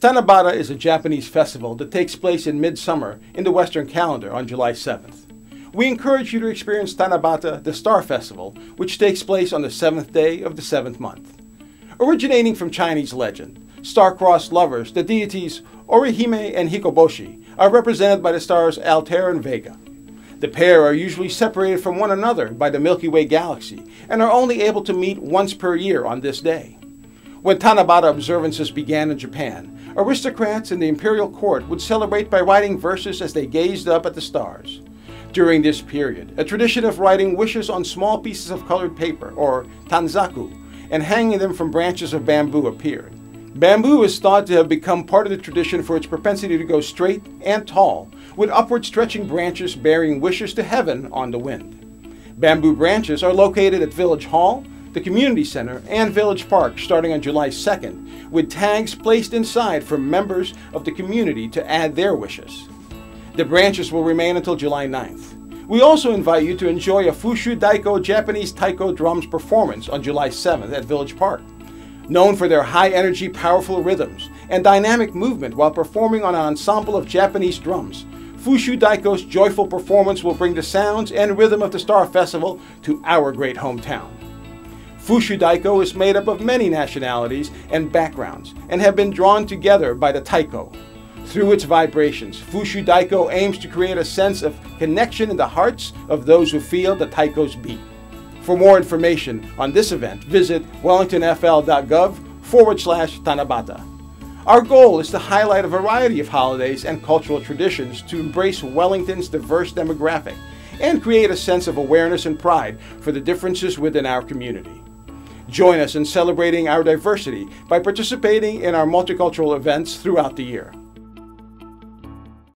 Tanabata is a Japanese festival that takes place in midsummer in the Western calendar on July 7th. We encourage you to experience Tanabata, the Star Festival, which takes place on the seventh day of the seventh month. Originating from Chinese legend, star-crossed lovers, the deities Orihime and Hikoboshi, are represented by the stars Altair and Vega. The pair are usually separated from one another by the Milky Way galaxy and are only able to meet once per year on this day. When Tanabata observances began in Japan, aristocrats in the imperial court would celebrate by writing verses as they gazed up at the stars. During this period, a tradition of writing wishes on small pieces of colored paper, or tanzaku, and hanging them from branches of bamboo appeared. Bamboo is thought to have become part of the tradition for its propensity to go straight and tall, with upward stretching branches bearing wishes to heaven on the wind. Bamboo branches are located at Village Hall, the Community Center, and Village Park starting on July 2nd, with tags placed inside for members of the community to add their wishes. The branches will remain until July 9th. We also invite you to enjoy a Fushu Daiko Japanese Taiko drums performance on July 7th at Village Park. Known for their high energy, powerful rhythms and dynamic movement while performing on an ensemble of Japanese drums, Fushu Daiko's joyful performance will bring the sounds and rhythm of the Star Festival to our great hometown. Fushu Daiko is made up of many nationalities and backgrounds and have been drawn together by the taiko. Through its vibrations, Fushu Daiko aims to create a sense of connection in the hearts of those who feel the taiko's beat. For more information on this event, visit wellingtonfl.gov forward slash Tanabata. Our goal is to highlight a variety of holidays and cultural traditions to embrace Wellington's diverse demographic and create a sense of awareness and pride for the differences within our community. Join us in celebrating our diversity by participating in our multicultural events throughout the year.